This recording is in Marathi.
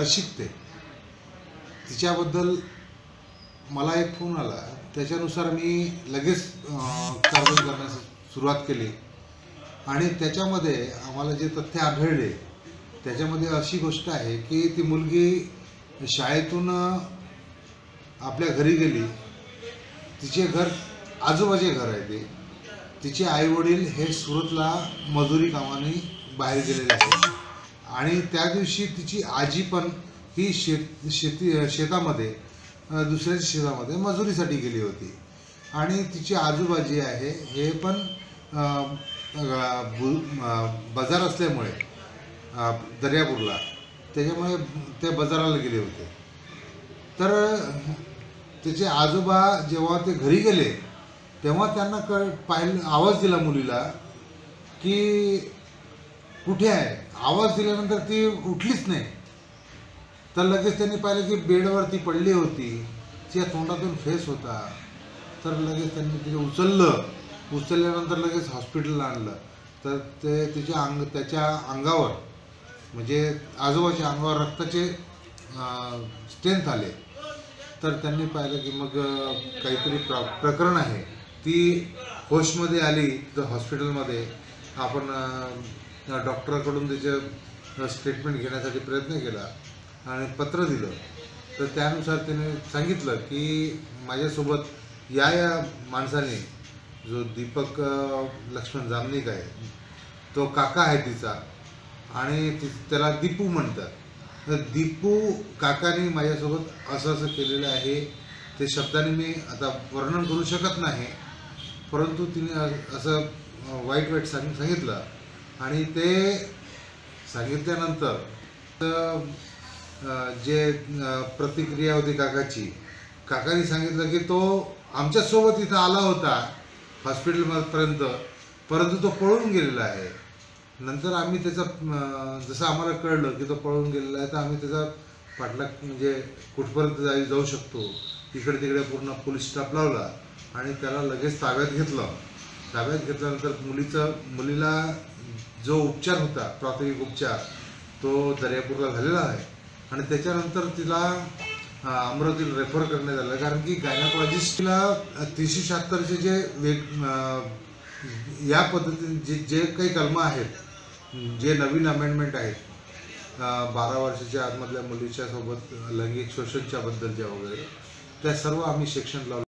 अशिकते तिच्याबद्दल मला एक फोन आला. त्याच्यानुसार मी लगेच कारवाई करण्यास सुरुवात केली. आणि त्याच्यामध्ये आम्हाला जे तथ्य आढळले त्याच्यामध्ये अशी गोष्ट आहे की ती मुलगी शाळेतून आपल्या घरी गेली. तिचे घर आजोबाचे घर आहे ते. तिचे आईवडील हे सुरतला मजुरी कामाने बाहेर गेलेले आहेत. आणि त्या दिवशी तिची आजी पण ही शेत शेती शेतामध्ये दुसऱ्या दुसऱ्याच्या शेतामध्ये मजुरीसाठी गेली होती. आणि तिची आजूबाजी आहे हे पण बु- बाजार असल्यामुळे दर्यापूरला. त्याच्यामुळे ते बाजाराला गेले होते. तर त्याचे आजोबा जेव्हा ते घरी गेले तेव्हा त्यांना कळ पाहिलं आवाज दिला मुलीला की कुठे आहे? आवाज दिल्यानंतर ती उठलीच नाही. तर लगेच त्यांनी पाहिलं की बेडवरती पडली होती. तिच्या तोंडातून फेस होता. तर लगेच त्यांनी तिला उचललं. उचलल्यानंतर लगेच हॉस्पिटलला आणलं. तर ते तिच्या अंग त्याच्या अंगावर म्हणजे आजोबाच्या अंगावर रक्ताचे स्ट्रेंथ आले. तर त्यांनी पाहिलं की मग काहीतरी प्र प्रकरण आहे. ती होशमध्ये आली तर हॉस्पिटलमध्ये. आपण डॉक्टराकडून त्याचं स्टेटमेंट घेण्यासाठी प्रयत्न केला आणि पत्र दिलं. तर त्यानुसार त्याने सांगितलं की माझ्यासोबत या या माणसाने जो दीपक लक्ष्मण जामनिक आहे तो काका आहे तिचा आणि ति त्याला दीपू म्हणतात. तर दीपू काकाने माझ्यासोबत असं असं केलेलं आहे. ते शब्दाने मी आता वर्णन करू शकत नाही. परंतु तिने असं वाईट वाईट सांग सांगितलं. आणि ते सांगितल्यानंतर तर, जे प्रतिक्रिया होती काकाची काकाने सांगितलं की तो आमच्यासोबत इथं आला होता हॉस्पिटलपर्यंत परंतु तो पळून गेलेला आहे. नंतर आम्ही त्याचा जसं आम्हाला कळलं की तो पळून गेलेला आहे तर आम्ही त्याचा पाठलाग म्हणजे कुठपर्यंत जाई जाऊ शकतो? तिकडे तिकडे पूर्ण पोलीस स्टाफ लावला आणि त्याला लगेच ताब्यात घेतलं. ताब्यात घेतल्यानंतर मुलीचं मुलीला जो उपचार होता प्राथमिक उपचार तो दर्यापूरला झालेला आहे. आणि त्याच्यानंतर तिला अमरावतीला रेफर करण्यात आलं. कारण की गायनाकॉलॉजिस्टला तीनशे शहात्तरचे जे वेग या पद्धतीने जे जे काही कलमं आहेत जे नवीन अमेंडमेंट आहेत बारा वर्षाच्या आतमधल्या मुलीच्या सोबत लैंगिक शोषणच्या बद्दलच्या वगैरे त्या सर्व आम्ही शिक्षण लावलं.